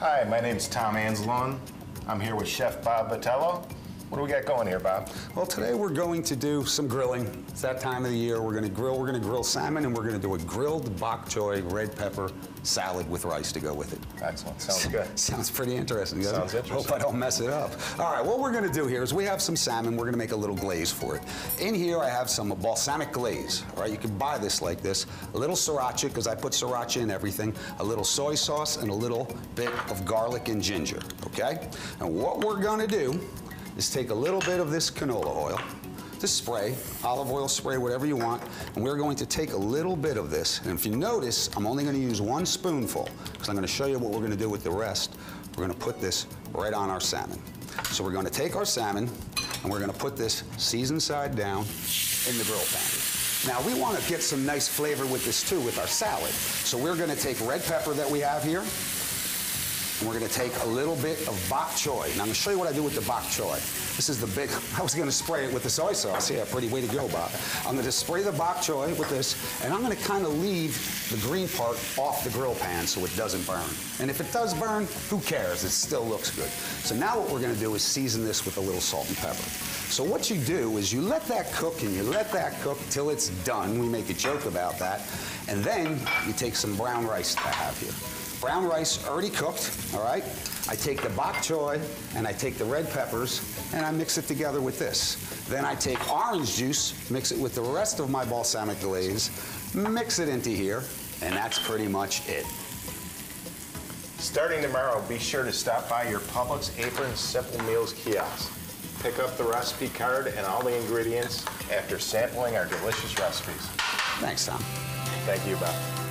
Hi, my name's Tom Anzalone. I'm here with Chef Bob Vitello. What do we got going here, Bob? Well, today we're going to do some grilling. It's that time of the year. We're going to grill. We're going to grill salmon, and we're going to do a grilled bok choy red pepper salad with rice to go with it. Excellent. Sounds good. Sounds pretty interesting. doesn't Sounds it? interesting. Hope I don't mess it up. All right, what we're going to do here is we have some salmon. We're going to make a little glaze for it. In here, I have some balsamic glaze. All right, you can buy this like this. A little sriracha, because I put sriracha in everything. A little soy sauce, and a little bit of garlic and ginger. Okay. And what we're going to do is take a little bit of this canola oil, this spray, olive oil spray, whatever you want, and we're going to take a little bit of this. And if you notice, I'm only going to use one spoonful because I'm going to show you what we're going to do with the rest. We're going to put this right on our salmon. So we're going to take our salmon and we're going to put this seasoned side down in the grill pan. Now we want to get some nice flavor with this too, with our salad. So we're going to take red pepper that we have here, and we're gonna take a little bit of bok choy. Now I'm gonna show you what I do with the bok choy. This is the big, I was gonna spray it with the soy sauce. Yeah, pretty way to go, Bob. I'm gonna spray the bok choy with this, and I'm gonna kinda leave the green part off the grill pan so it doesn't burn. And if it does burn, who cares? It still looks good. So now what we're gonna do is season this with a little salt and pepper. So what you do is you let that cook and you let that cook till it's done. We make a joke about that. And then you take some brown rice that I have here. Brown rice already cooked, all right? I take the bok choy and I take the red peppers and I mix it together with this. Then I take orange juice, mix it with the rest of my balsamic glaze, mix it into here, and that's pretty much it. Starting tomorrow, be sure to stop by your Publix Apron Simple Meals kiosk. Pick up the recipe card and all the ingredients after sampling our delicious recipes. Thanks, Tom. Thank you, Bob.